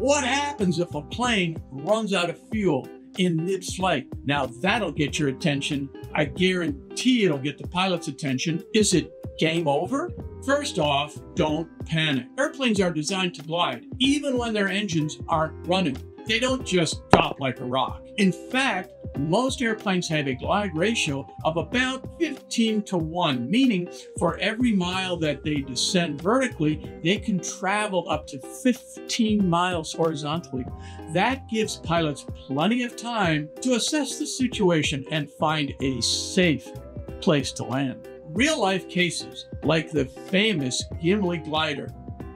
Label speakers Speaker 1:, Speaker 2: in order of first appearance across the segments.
Speaker 1: What happens if a plane runs out of fuel in mid flight? Now that'll get your attention. I guarantee it'll get the pilot's attention. Is it game over? First off, don't panic. Airplanes are designed to glide, even when their engines aren't running. They don't just drop like a rock. In fact, most airplanes have a glide ratio of about 15 to 1, meaning for every mile that they descend vertically, they can travel up to 15 miles horizontally. That gives pilots plenty of time to assess the situation and find a safe place to land. Real life cases, like the famous Gimli glider,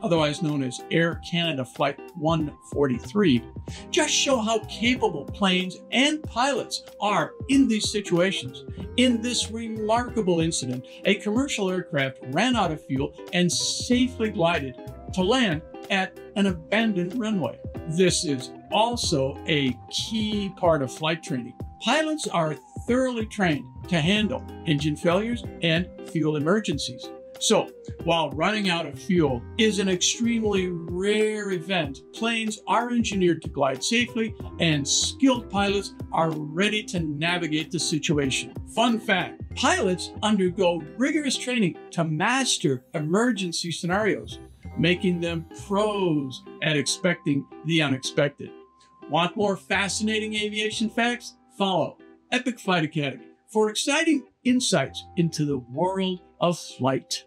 Speaker 1: otherwise known as Air Canada Flight 143, just show how capable planes and pilots are in these situations. In this remarkable incident, a commercial aircraft ran out of fuel and safely glided to land at an abandoned runway. This is also a key part of flight training. Pilots are thoroughly trained to handle engine failures and fuel emergencies. So, while running out of fuel is an extremely rare event, planes are engineered to glide safely and skilled pilots are ready to navigate the situation. Fun fact pilots undergo rigorous training to master emergency scenarios, making them pros at expecting the unexpected. Want more fascinating aviation facts? Follow Epic Flight Academy for exciting insights into the world of flight.